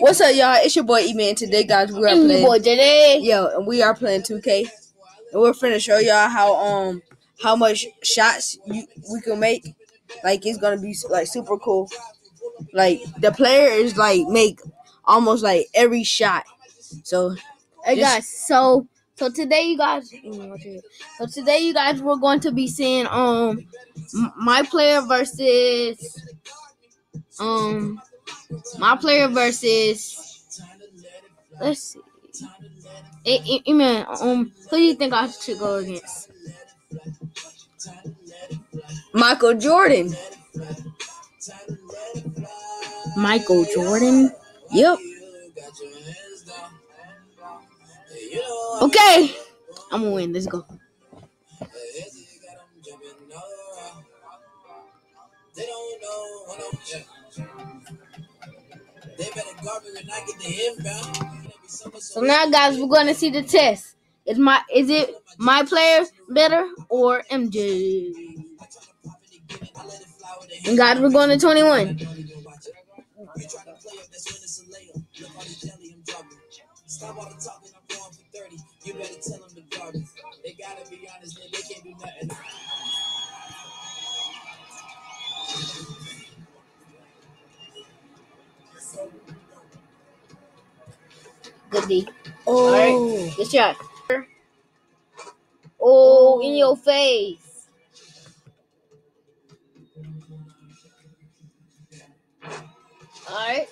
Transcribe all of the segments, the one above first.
What's up, y'all? It's your boy E Man. Today, guys, we are And your playing. boy today. Yo, and we are playing 2K, and we're finna show y'all how um how much shots you, we can make. Like it's gonna be like super cool. Like the player is like make almost like every shot. So Hey Just- guys, so so today you guys, what you- so today you guys we're going to be seeing um my player versus um my player versus let's see, hey, hey, man, um who do you think I should go against? Michael Jordan. Michael Jordan. Yep. Okay, I'm gonna win. Let's go. So now, guys, we're gonna see the test. Is my is it my player better or MJ? And guys, we're going to 21. Stop all the talking, I'm going for 30. You better tell them the garbage. They gotta be honest, man, they can't do nothing. D. Oh. Alright. Good shot. Oh, in your face. Alright.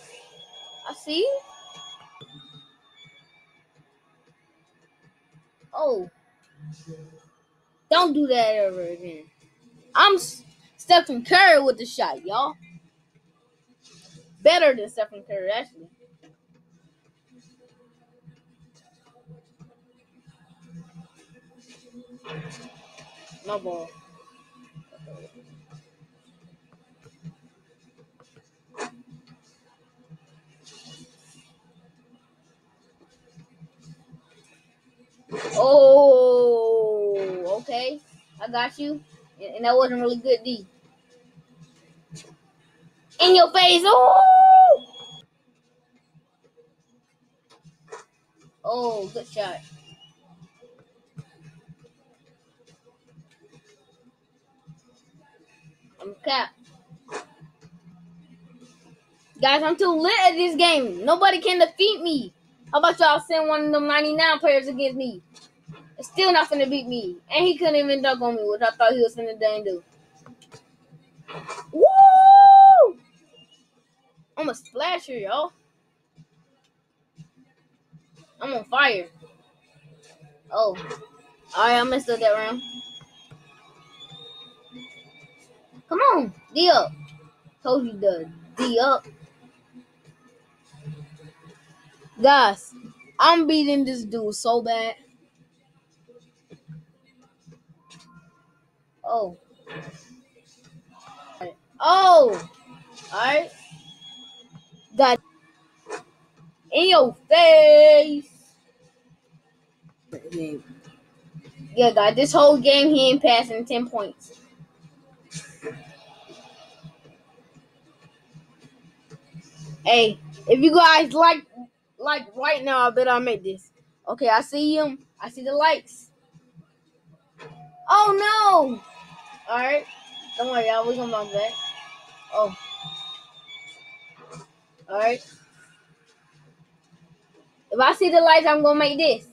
I see. you. Oh. Don't do that ever again. I'm Stephen Curry with the shot, y'all. Better than Stephen Curry, actually. My ball. Oh, okay. I got you. And and that wasn't really good, D. In your face. Oh! Oh, good shot. I'm cap. Guys, I'm too lit at this game. Nobody can defeat me. How about y'all send one of them 99 players against me? It's still not finna beat me. And he couldn't even dunk on me, which I thought he was finna dang do. Woo! I'm a splasher, y'all. I'm on fire. Oh. Alright, I messed up that round. Come D up. Told you the D up. Guys, I'm beating this dude so bad. Oh. Oh. Alright. Got in your face. Yeah, guys, this whole game he ain't passing 10 points. Hey, if you guys like like right now, I bet I'll make this. Okay, I see him. I see the likes. Oh no! Alright. Don't worry, y'all. we gonna back. Oh. Alright. If I see the lights, I'm gonna make this.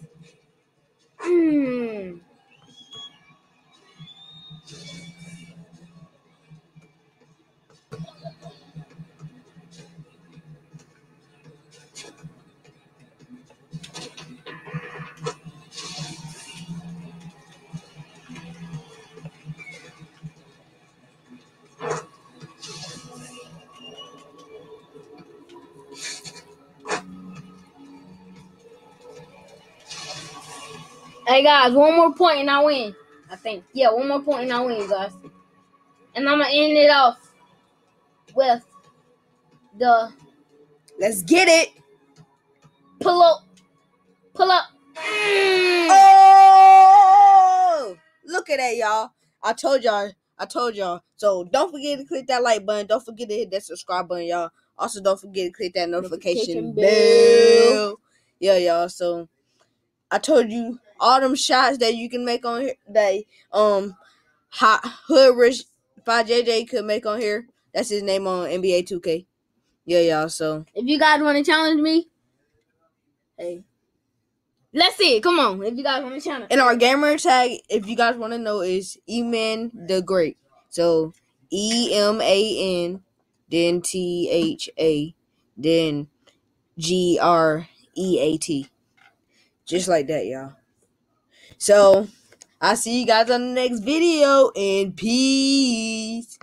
Hey guys, one more point and I win. I think. Yeah, one more point and I win, guys. And I'm gonna end it off with the Let's get it. pull up. Pull up. Mm. Oh, look at that, y'all. I told y'all. I told y'all. So don't forget to click that like button. Don't forget to hit that subscribe button, y'all. Also, don't forget to click that notification, Notification bell. bell. Yeah, y'all. So I told you all them shots that you can make on here. That um, hot hood rich five JJ could make on here. That's his name on NBA 2K. Yeah, y'all. So If you guys want to challenge me, hey, let's see. Come on, if you guys want to challenge. and our gamer tag, if you guys want to know, is Eman the Great. So E M A N, then T H A, then G R E A T. Just like that, y'all. So I'll see you guys on the next video and peace.